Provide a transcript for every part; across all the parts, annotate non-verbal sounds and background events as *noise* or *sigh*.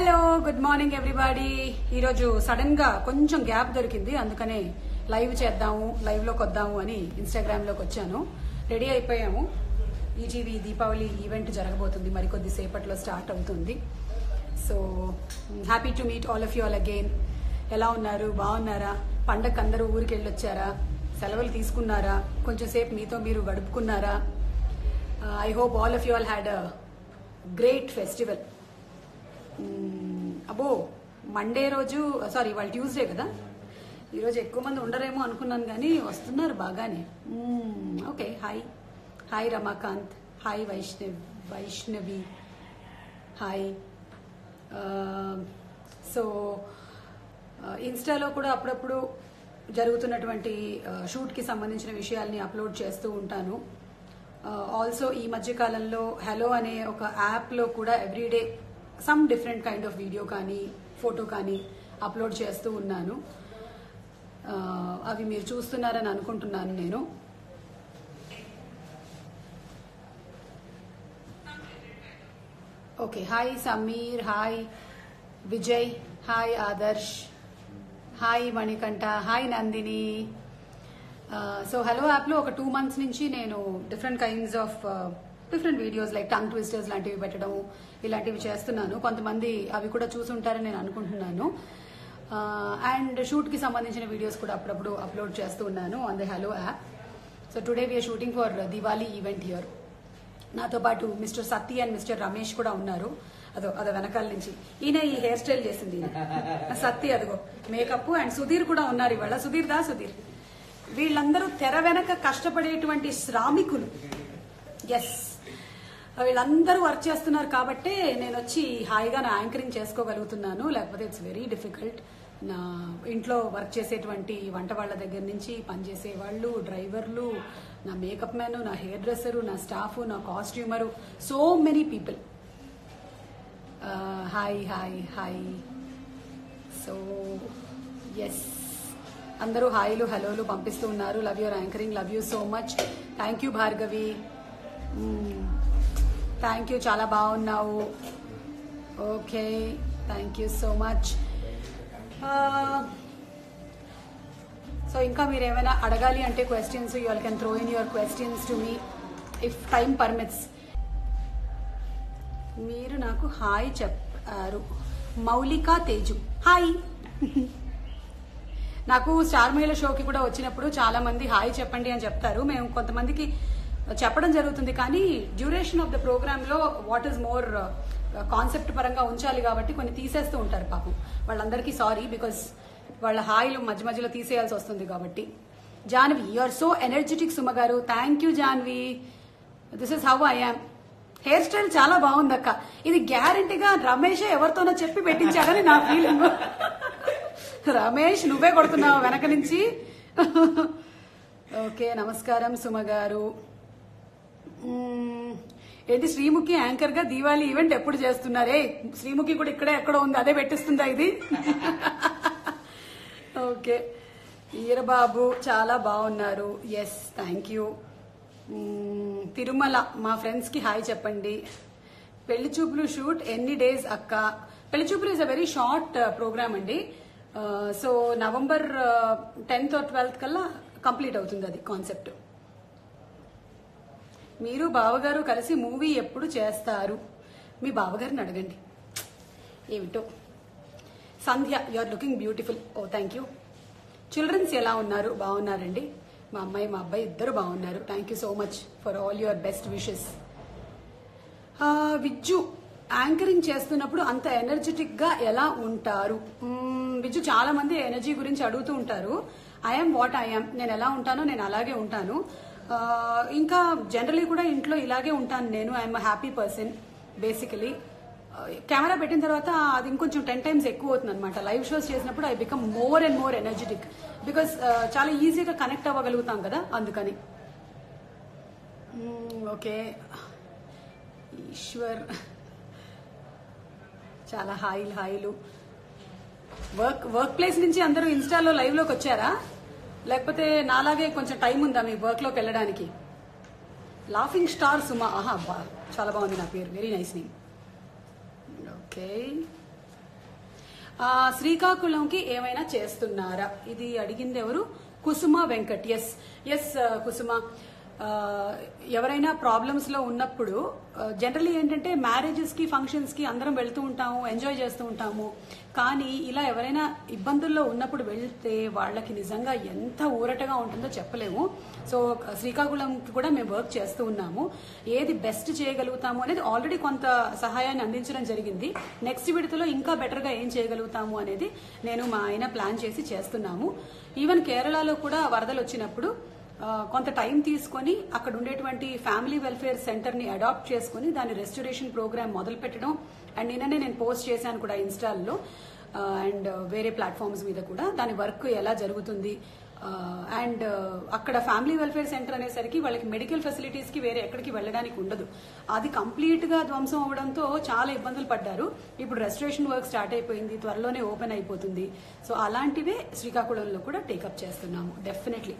Hello good morning everybody ఈరోజు సడన్గా కొంచెం గ్యాప్ దొరికింది. అందుకనే లైవ్ చేద్దాము లైవ్లోకి వద్దాము అని ఇన్స్టాగ్రామ్లోకి వచ్చాను. రెడీ అయిపోయాము. ఈటీవీ దీపావళి ఈవెంట్ జరగబోతుంది. మరికొద్ది సేపట్లో స్టార్ట్ అవుతుంది. So happy to meet all of you all again ఎలా ఉన్నారు? బాగున్నారా? పండగ అందరూ ఊరికి వెళ్ళొచ్చారా? సెలవులు తీసుకున్నారా? కొంచెం సేపు మీతో మీరు గడుపుకున్నారా? I hope all of you all had a great festival అబో అబ్బో మండే రోజు సారీ వాళ్ళు ట్యూస్డే కదా? ఈరోజు ఎక్కువ మంది ఉండరేమో అనుకున్నాను కానీ వస్తున్నారు బాగానే. Okay hi hi Ramakanth hi Vaishnav Vaishnavi hi so ఇన్స్టాలో కూడా అప్పుడప్పుడు జరుగుతున్నటువంటి uh, షూట్కి సంబంధించిన విషయాల్ని అప్లోడ్ చేస్తూ ఉంటాను. Uh, ఆల్సో ఈ మధ్యకాలంలో హలో అనే ఒక యాప్లో కూడా everyday some different kind of video కానీ ఫోటో కానీ అప్లోడ్ చేస్తూ ఉన్నాను. అవి మీరు చూస్తున్నారని అనుకుంటున్నాను నేను. Okay hi Sameer hi Vijay hi Adarsh hi Manikanta hi Nandini so hello యాప్లో ఒక టూ మంత్స్ నుంచి నేను different kinds of different videos like tongue twisters లాంటివి పెట్టడం ఇలాంటివి చేస్తున్నాను. కొంతమంది అవి కూడా చూసుంటారని నేను అనుకుంటున్నాను. అండ్ షూట్కి సంబంధించిన వీడియోస్ కూడా అప్పుడప్పుడు అప్లోడ్ చేస్తూ ఉన్నాను on the hello app so today we are shooting for Diwali event here నాతో పాటు mister Satti and mister Ramesh కూడా ఉన్నారు. అదో అదో వెనకాల నుంచి. ఈయన ఈ హెయిర్ స్టైల్ చేసింది. సత్తి అదిగో మేకప్ అండ్ సుధీర్ కూడా ఉన్నారు ఇవాళ. సుధీర్ దా సుధీర్ వీళ్ళందరూ తెర వెనక కష్టపడేటువంటి శ్రామికులు. ఎస్ వీళ్ళందరూ వర్క్ చేస్తున్నారు కాబట్టే నేను వచ్చి హాయిగా నా యాంకరింగ్ చేసుకోగలుగుతున్నాను. లేకపోతే ఇట్స్ వెరీ డిఫికల్ట్ నా ఇంట్లో వర్క్ చేసేటువంటి వంట వాళ్ళ దగ్గర నుంచి పనిచేసే వాళ్ళు డ్రైవర్లు నా మేకప్ మ్యాన్ నా హెయిర్ డ్రెస్సరు నా స్టాఫ్ నా costumer so many people hi hi hi so yes అందరూ హాయిలు హలోలు పంపిస్తూ ఉన్నారు. Love your anchoring love you so much thank you Bhargavi thank you చాలా బాగున్నావు. Okay thank you so much so ఇంకా మీరు ఏమైనా అడగాలి అంటే questions you all can throw in your questions to me if time permits మీరు నాకు hi చెప్పారు. మౌలిక తేజు. హాయ్. నాకు స్టార్ మహిళ షోకి కూడా వచ్చినప్పుడు చాలా మంది హాయ్ చెప్పండి అని చెప్తారు. మేము కొంతమందికి చెప్పడం జరుగుతుంది. కానీ డ్యూరేషన్ ఆఫ్ ద ప్రోగ్రామ్లో what is more uh, concept పరంగా ఉంచాలి కాబట్టి కొన్ని తీసేస్తూ ఉంటారు పాపం. వాళ్ళందరికీ సారీ బికాస్ వాళ్ళ హాయిలు మధ్య మధ్యలో తీసేయాల్సి వస్తుంది కాబట్టి. Janvi you are so energetic Suma garu. Thank you Janvi. This is how I am hair style చాలా బాగుంది అక్క. ఇది గ్యారంటీగా రమేష్ ఎవరితోనో చెప్పి పెట్టించాడని నా ఫీలింగ్ రమేష్ నువ్వే కొడుతున్నావు వెనక నుంచి. *laughs* ఓకే నమస్కారం సుమ గారు. ఏంటి శ్రీముఖి యాంకర్గా దీవాలి ఈవెంట్ ఎప్పుడు చేస్తున్నారే? శ్రీముఖి కూడా ఇక్కడే ఎక్కడో ఉంది అదే పెట్టిస్తుందా ఇది? ఓకే. ఈరబాబు చాలా బాగున్నారు. ఎస్ థ్యాంక్ యూ తిరుమల మా ఫ్రెండ్స్కి హాయ్ చెప్పండి. పెళ్ళి చూపులు షూట్ ఎన్ని డేస్ అక్క? పెళ్ళి చూపులు is a very short programme అండి. సో నవంబర్ టెన్త్ ట్వెల్త్ కల్లా కంప్లీట్ అవుతుంది అది కాన్సెప్ట్ మీరు బావగారు కలిసి మూవీ ఎప్పుడు చేస్తారు? మీ బావగారిని అడగండి. ఏమిటో. Sandhya you are looking beautiful oh thank you childrens ఎలా ఉన్నారు? బాగున్నారండి? మా అమ్మాయి మా అబ్బాయి ఇద్దరు బాగున్నారు. Thank you so much for all your best wishes Vijju anchoring చేస్తున్నప్పుడు అంత ఎనర్జెటిక్గా ఎలా ఉంటారు? విజ్జు చాలా మంది ఎనర్జీ గురించి అడుగుతూ ఉంటారు. ఐఎమ్ వాట్ ఐఎమ్ నేను ఎలా ఉంటానో నేను అలాగే ఉంటాను. ఇంకా జనరలీ కూడా ఇంట్లో ఇలాగే ఉంటాను నేను. I'm happy person basically camera పెట్టిన తర్వాత అది ఇంకొంచెం టెన్ టైమ్స్ ఎక్కువ అవుతుంది అనమాట లైవ్ షోస్ చేసినప్పుడు I become more and more energetic because చాలా ఈజీగా కనెక్ట్ అవ్వగలుగుతాం కదా అందుకని. ఓకే. ఈశ్వర్. చాలా హాయిలు హాయిలు వర్క్ వర్క్ ప్లేస్ నుంచి అందరూ ఇన్స్టాలో లైవ్లోకి వచ్చారా? లేకపోతే నాలాగే కొంచెం టైం ఉందా మీ వర్క్లోకి వెళ్ళడానికి? Laughing star Suma. ఆహా బా చాలా బాగుంది నా పేరు. వెరీ నైస్ నేమ్ ఓకే శ్రీకాకుళంకి ఏమైనా చేస్తున్నారా? ఇది అడిగింది ఎవరు? Kusuma Venkat. Yes yes uh, Kusuma. ఎవరైనా ప్రాబ్లమ్స్లో ఉన్నప్పుడు జనరలీ ఏంటంటే మ్యారేజెస్కి ఫంక్షన్స్కి అందరం వెళ్తూ ఉంటాము ఎంజాయ్ చేస్తూ ఉంటాము. కానీ ఇలా ఎవరైనా ఇబ్బందుల్లో ఉన్నప్పుడు వెళ్తే వాళ్ళకి నిజంగా ఎంత ఊరటగా ఉంటుందో చెప్పలేము. సో శ్రీకాకుళంకి కూడా మేము వర్క్ చేస్తూ ఉన్నాము. ఏది బెస్ట్ చేయగలుగుతాము అనేది ఆల్రెడీ కొంత సహాయాన్ని అందించడం జరిగింది. నెక్స్ట్ విడతలో ఇంకా బెటర్గా ఏం చేయగలుగుతాము అనేది నేను మా ఆయన ప్లాన్ చేసి చేస్తున్నాము. ఈవెన్ కేరళలో కూడా వరదలు వచ్చినప్పుడు కొంత టైం తీసుకొని అక్కడ ఉండేటువంటి ఫ్యామిలీ వెల్ఫేర్ సెంటర్ని అడాప్ట్ చేసుకుని దాని రెస్టరేషన్ ప్రోగ్రామ్ మొదలు పెట్టడం. అండ్ నిన్ననే నేను పోస్ట్ చేశాను కూడా ఇన్స్టాల్లో. అండ్ వేరే ప్లాట్ఫామ్స్ మీద కూడా దాని వర్క్ ఎలా జరుగుతుంది. అండ్ అక్కడ ఫ్యామిలీ వెల్ఫేర్ సెంటర్ అనేసరికి వాళ్ళకి మెడికల్ ఫెసిలిటీస్కి వేరే ఎక్కడికి వెళ్ళడానికి ఉండదు. అది కంప్లీట్గా ధ్వంసం అవడంతో చాలా ఇబ్బందులు పడ్డారు. ఇప్పుడు రెస్టరేషన్ వర్క్ స్టార్ట్ అయిపోయింది. త్వరలోనే ఓపెన్ అయిపోతుంది. సో అలాంటివే శ్రీకాకుళంలో కూడా టేకప్ చేస్తున్నాము. డెఫినెట్లీ.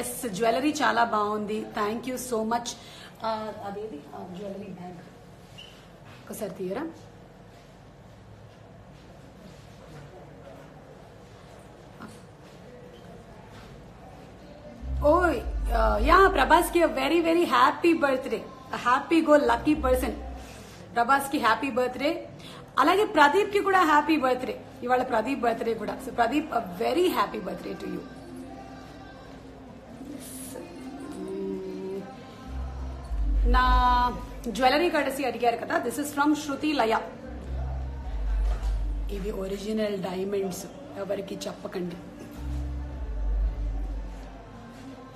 ఎస్ జ్యువెలరీ చాలా బాగుంది థ్యాంక్ యూ సో మచ్ అదేది జ్యువెలరీ బ్యాగ్ ఒకసారి తీయరా oh yeah ప్రభాస్కి very very happy birthday happy go lucky person ప్రభాస్కి happy birthday అలాగే ప్రదీప్కి కూడా హ్యాపీ బర్త్డే ఇవాళ ప్రదీప్ బర్త్డే కూడా. So Pradeep very happy birthday to you నా జ్యువెలరీ కడసి అడిగారు కదా this is from Shruti Laya ఇవి ఒరిజినల్ డైమండ్స్ ఎవరికి చెప్పకండి.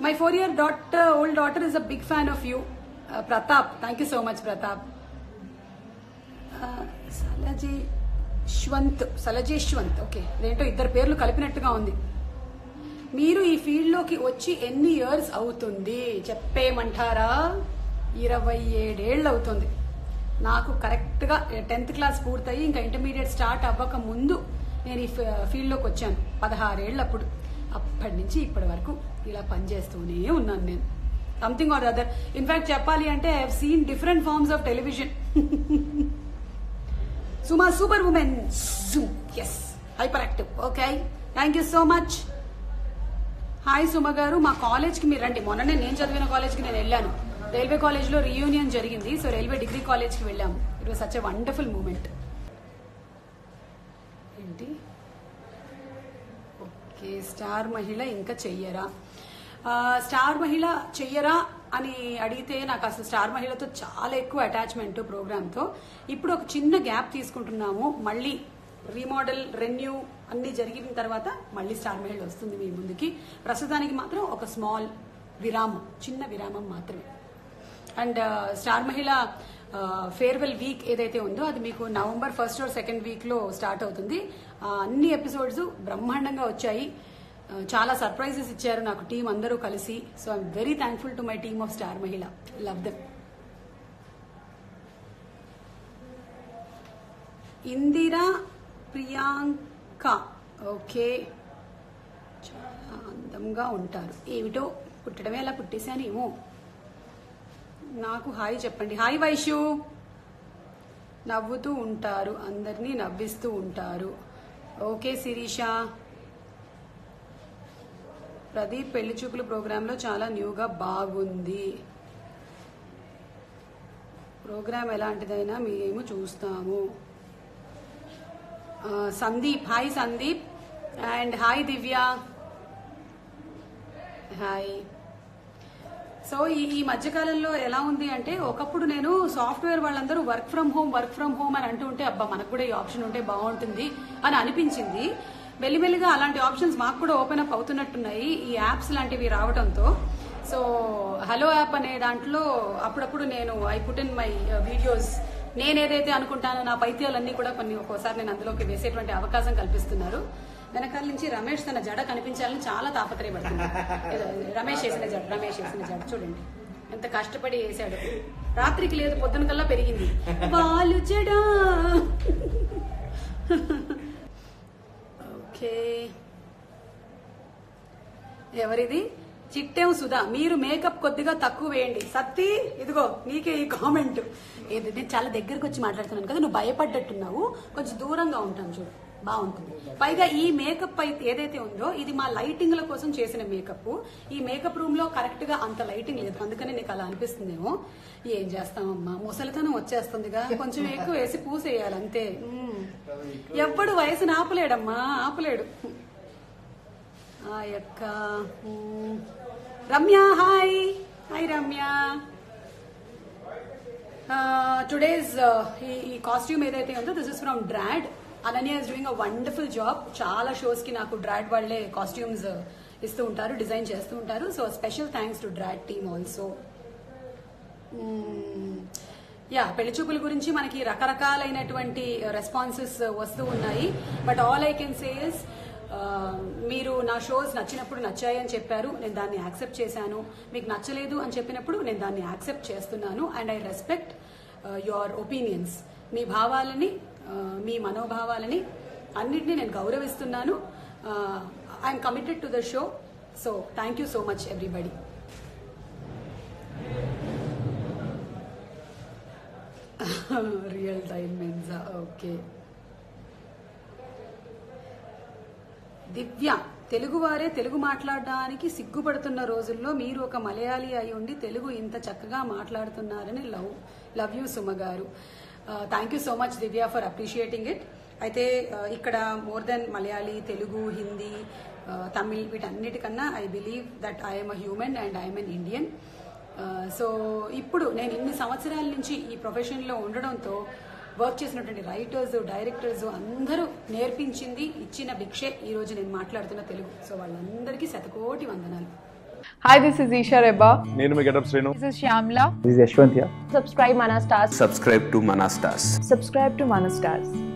My four year daughter old daughter is a big fan of you Pratap thank you so much Pratap శ్వంత్ సలజేశ్వంత్ okay ఏంటో ఇద్దరు పేర్లు కలిపినట్టుగా ఉంది. మీరు ఈ ఫీల్డ్లోకి వచ్చి ఎన్ని ఇయర్స్ అవుతుంది? చెప్పేయమంటారా ఇరవై ఏడేళ్ళు అవుతుంది. నాకు కరెక్ట్గా టెన్త్ క్లాస్ పూర్తయి ఇంకా ఇంటర్మీడియట్ స్టార్ట్ అవ్వక ముందు నేను ఈ ఫీల్డ్లోకి వచ్చాను. పదహారేళ్ళు అప్పుడు అప్పటి నుంచి ఇప్పటి వరకు ఇలా పనిచేస్తూనే ఉన్నాను నేను. సంథింగ్ ఆర్ అదర్ ఇన్ఫాక్ట్ చెప్పాలి అంటే I seen different forms of television Suma super women yes hyper active okay thank you so much hi Suma garu. మా కాలేజ్కి మీరు రండి. మొన్ననే నేను చదివిన కాలేజ్కి నేను వెళ్ళాను. రైల్వే కాలేజ్లో రీయూనియన్ జరిగింది. సో రైల్వే డిగ్రీ కాలేజ్కి వెళ్ళాము. It was such a wonderful moment ఏంటి? ఓకే స్టార్ మహిళ ఇంకా చెయ్యరా? స్టార్ మహిళ చెయ్యరా అని అడిగితే నాకు అసలు స్టార్ మహిళతో చాలా ఎక్కువ అటాచ్మెంట్ ప్రోగ్రామ్తో ఇప్పుడు ఒక చిన్న గ్యాప్ తీసుకుంటున్నాము. మళ్ళీ రీమోడల్ రెన్యూ అన్ని జరిగిన తర్వాత మళ్ళీ స్టార్ మహిళ వస్తుంది మీ ముందుకి. ప్రస్తుతానికి మాత్రం ఒక స్మాల్ విరామం చిన్న విరామం మాత్రమే. And star Mahila farewell week ఏదైతే ఉందో అది మీకు నవంబర్ ఫస్ట్ ఆర్ సెకండ్ వీక్లో స్టార్ట్ అవుతుంది. అన్ని ఎపిసోడ్స్ బ్రహ్మాండంగా వచ్చాయి. చాలా సర్ప్రైజెస్ ఇచ్చారు నాకు టీం అందరూ కలిసి. So I'm very thankful to my team of star Mahila love them Indira Priyanka okay చాలా అందంగా ఉంటారు. ఏమిటో పుట్టడమే అలా పుట్టేశానేమో. నాకు హాయ్ చెప్పండి. హాయ్ వైషు నవ్వుతూ ఉంటారు. అందరినీ నవ్విస్తూ ఉంటారు. ఓకే శిరీష. ప్రదీప్ పెళ్ళి చూపులు ప్రోగ్రాంలో చాలా న్యూగా బాగుంది. ప్రోగ్రామ్ ఎలాంటిదైనా మేము చూస్తాము. Sandeep. Hi Sandeep. And hi Divya. Hi. So ఈ ఈ మధ్యకాలంలో ఎలా ఉంది అంటే ఒకప్పుడు నేను సాఫ్ట్వేర్ వాళ్ళందరూ work from home work from home అని అంటూ ఉంటే అబ్బా మనకు కూడా ఈ ఆప్షన్ ఉంటే బాగుంటుంది అని అనిపించింది. మెల్లిమెల్లిగా అలాంటి ఆప్షన్స్ మాకు కూడా ఓపెన్ అప్ అవుతున్నట్టున్నాయి ఈ యాప్స్ లాంటివి రావడంతో సో హలో యాప్ అనే దాంట్లో అప్పుడప్పుడు నేను I put in my videos నేను ఏదైతే అనుకుంటానో నా పైత్యాలన్నీ కూడా కొన్ని ఒక్కోసారి నేను అందులోకి వేసేటువంటి అవకాశం కల్పిస్తున్నారు. వెనకాల నుంచి రమేష్ తన జడ కనిపించాలని చాలా తాపత్రయపడుతుంది రమేష్ వేసిన జడ రమేష్ వేసిన జడ చూడండి. ఎంత కష్టపడి వేసాడు రాత్రికి లేదు పొద్దున కల్లా పెరిగింది. వాళ్ళు జడా. ఓకే. ఎవరిది? చిట్టెం సుధా. మీరు మేకప్ కొద్దిగా తక్కువ వేయండి. సత్తి ఇదిగో నీకే ఈ కామెంట్. ఏది నేను చాలా దగ్గరకు వచ్చి మాట్లాడుతున్నాను కదా నువ్వు భయపడ్డట్టున్నావు. కొంచెం దూరంగా ఉంటాను చూడు. బాగుంటుంది. పైగా ఈ మేకప్ అయితే ఏదైతే ఉందో ఇది మా లైటింగ్ల కోసం చేసిన మేకప్. ఈ మేకప్ రూమ్లో కరెక్ట్గా అంత లైటింగ్ లేదు. అందుకనే నీకు అలా అనిపిస్తుందేమో. ఏం చేస్తామమ్మా? ముసలితనం వచ్చేస్తుందిగా. కొంచెం ఎక్కువ వేసి పూసేయాలి అంతే. ఎవడు ఎవ్వడు వయసుని ఆపలేడమ్మా ఆపలేడు. ఆ యొక్క Ramya hi. Hi Ramya. Today's ఈ కాస్ట్యూమ్ ఏదైతే ఉందో this is from Draad Ananya is doing a wonderful job చాలా షోస్కి నాకు డ్రాడ్ వాళ్ళే కాస్ట్యూమ్స్ ఇస్తూ ఉంటారు డిజైన్ చేస్తూ ఉంటారు. So special thanks to Draad team also yeah పెళ్ళి చూపుల గురించి మనకి రకరకాలైనటువంటి uh, రెస్పాన్సెస్ uh, వస్తూ ఉన్నాయి. But all I can says మీరు నా షోస్ నచ్చినప్పుడు నచ్చాయి అని చెప్పారు. నేను దాన్ని యాక్సెప్ట్ చేశాను. మీకు నచ్చలేదు అని చెప్పినప్పుడు నేను దాన్ని యాక్సెప్ట్ చేస్తున్నాను. And I respect your opinions మీ భావాలని మీ మనోభావాలని అన్నింటినీ నేను గౌరవిస్తున్నాను. I'm committed to the show so thank you so much everybody real time Mensa okay Divya తెలుగువారే తెలుగు మాట్లాడడానికి సిగ్గుపడుతున్న రోజుల్లో మీరు ఒక మలయాళీ అయి ఉండి తెలుగు ఇంత చక్కగా మాట్లాడుతున్నారని love love you Suma garu thank you so much Divya for appreciating it అయితే uh, ఇక్కడ more than Malayali Telugu Hindi Tamil వీటన్నిటికన్నా I believe that I'm a human and I'm an Indian so ఇప్పుడు నేను ఇన్ని సంవత్సరాల నుంచి ఈ ప్రొఫెషన్లో ఉండడంతో వర్క్ చేసినటువంటి రైటర్స్ డైరెక్టర్స్ అందరూ నేర్పించింది ఇచ్చిన భిక్షే ఈ రోజు నేను మాట్లాడుతున్న తెలుగు. సో వాళ్ళందరికీ శతకోటి వందనాలు. Hi, this is Isha Reba. Me Srinu. This is Shyamla. This is Ashwantiya. here. Subscribe Manastars. Subscribe to Manastars. Subscribe to Manastars.